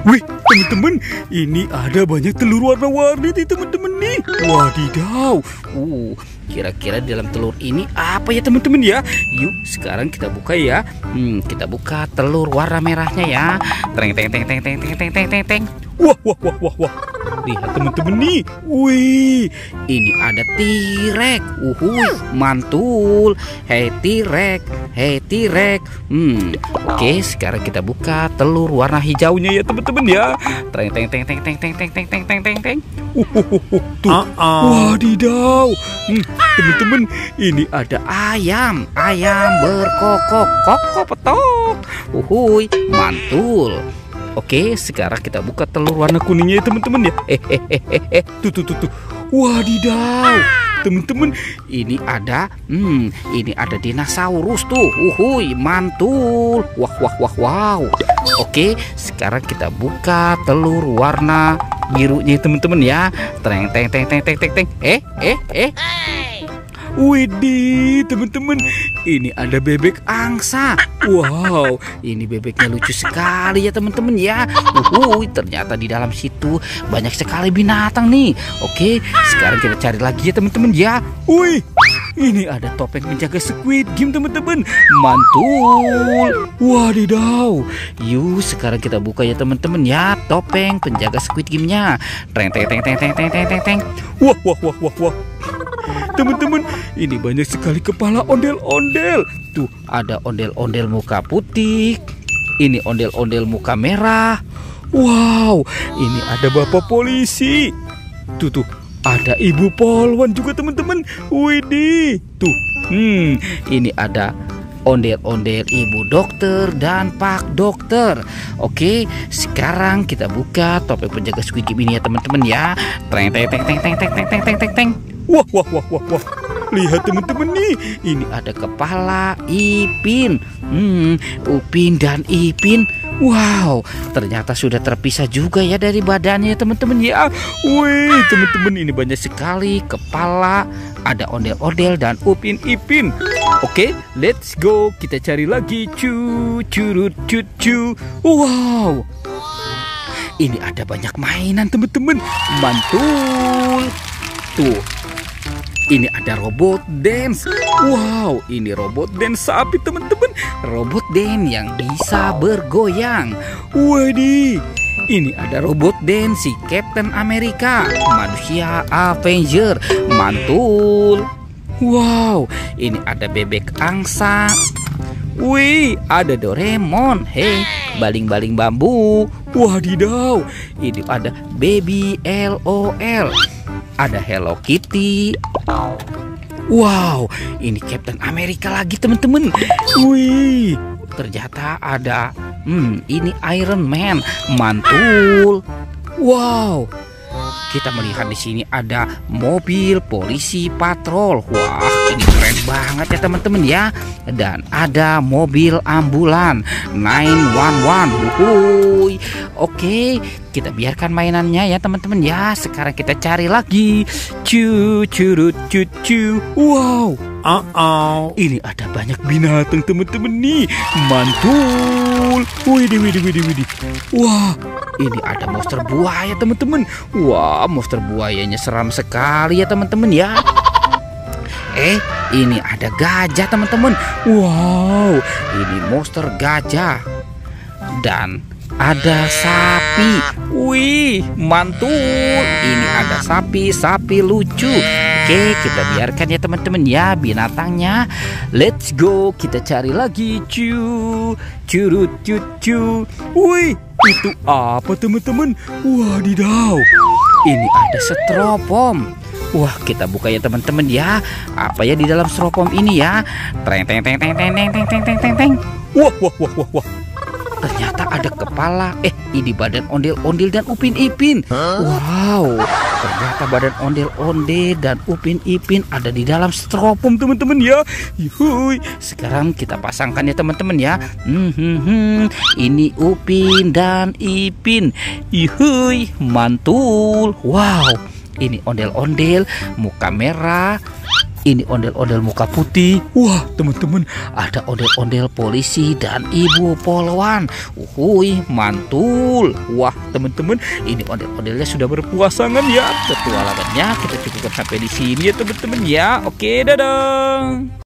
Wih, teman-teman, ini ada banyak telur warna-warni nih teman-teman nih. Wadidaw. Uh, kira-kira dalam telur ini apa ya teman-teman ya? Yuk, sekarang kita buka ya. Hmm, kita buka telur warna merahnya ya. Teng teng teng teng teng teng teng teng teng teng. Wah, wah, wah, wah, wah. Lihat teman-teman nih. Wih, ini ada tirek. Uhuy, mantul. Hei tirek, hei tirek. Hmm, oke, sekarang kita buka telur warna hijaunya ya teman-teman ya. Teng teng teng teng teng teng teng teng teng teng teng. Uhuhuhu, tuh. Wadidaw. Hmm, teman-teman, ini ada ayam. Ayam berkokok, kokok petok. Uhuy, mantul. Oke, sekarang kita buka telur warna kuningnya ya teman-teman ya. Eh, eh, eh, eh, eh, tuh, tuh, tuh, tuh. Wadidaw, teman-teman, ini ada, hmm, ini ada dinosaurus tuh. Uhuy, mantul. Wah, wah, wah, wow. Oke, sekarang kita buka telur warna birunya teman-teman ya. Teng, teng, teng, teng, teng, teng, teng. Eh, eh, eh. Widih, teman-teman, ini ada bebek angsa. Wow, ini bebeknya lucu sekali ya teman-teman ya. Uhuy, ternyata di dalam situ banyak sekali binatang nih. Oke, sekarang kita cari lagi ya teman-teman ya. Wih, ini ada topeng penjaga Squid Game teman-teman. Mantul. Wadidaw. Yuk sekarang kita buka ya teman-teman ya topeng penjaga Squid Game-nya. Teng teng teng teng teng teng teng teng. Wah wah wah wah wah. Teman-teman, ini banyak sekali kepala ondel-ondel. Tuh, ada ondel-ondel muka putih. Ini ondel-ondel muka merah. Wow, ini ada bapak polisi. Tuh tuh, ada ibu polwan juga teman-teman. Widih, tuh. Hmm, ini ada ondel-ondel ibu dokter dan pak dokter. Oke, sekarang kita buka topeng penjaga Game ini ya teman-teman ya. Teng teng teng teng teng teng teng teng teng teng. Wah wah wah wah wah. Lihat teman-teman nih, ini ada kepala Ipin. Hmm, Upin dan Ipin. Wow, ternyata sudah terpisah juga ya dari badannya teman-teman ya. Wih, teman-teman ini banyak sekali kepala, ada ondel-ondel dan Upin Ipin. Oke, let's go. Kita cari lagi. Cu, curut, cu, cu. Wow. Ini ada banyak mainan teman-teman. Mantul. Tuh. Ini ada robot dance. Wow, ini robot dance sapi teman-teman. Robot dance yang bisa bergoyang. Waduh. Ini ada robot dance si Captain America, manusia Avenger, mantul. Wow, ini ada bebek angsa. Wih, ada Doraemon. Hei, baling-baling bambu. Wadidaw, ini ada Baby LOL. Ada Hello Kitty. Wow, ini Captain America lagi teman-teman. Wih, ternyata ada. Hmm, ini Iron Man. Mantul. Wow, kita melihat di sini ada mobil polisi patrol. Wah, ini keren banget ya teman-teman ya. Dan ada mobil ambulan 911. Wuhui. Oke, kita biarkan mainannya ya teman-teman ya. Sekarang kita cari lagi. Cu curut cucu. Wow. Uh -oh. Ini ada banyak binatang teman-teman nih. Mantul. Widih, widih, widih, widih. Wah, ini ada monster buaya teman-teman. Wah, monster buayanya seram sekali ya teman-teman ya. Eh, ini ada gajah teman-teman. Wow, ini monster gajah. Dan ada sapi. Wih, mantul. Ini ada sapi, sapi lucu. Oke, kita biarkan ya teman-teman ya binatangnya. Let's go, kita cari lagi. Cu, curut, cucu. Wih, itu apa teman-teman? Wadidaw. Ini ada stropom. Wah, kita buka ya teman-teman ya. Apa ya di dalam stropom ini ya? Teng teng teng teng teng teng teng teng teng. Wah, wah, wah, wah, wah. Ternyata ada kepala. Eh, ini badan ondel-ondel dan upin ipin. Wow, ternyata badan ondel-ondel dan upin ipin ada di dalam stropom teman-teman ya. Yuhui. Sekarang kita pasangkan ya teman-teman ya. Hmm, hmm, hmm. Ini upin dan ipin. Yuhui, mantul. Wow. Ini ondel-ondel, muka merah, Ini ondel-ondel muka putih. Wah, teman-teman, ada ondel-ondel polisi dan ibu polwan. Uhui, mantul. Wah, teman-teman, ini ondel-ondelnya sudah berpuasangan ya. Petualangannya kita cukupkan sampai di sini ya, teman-teman ya. Oke, dadah.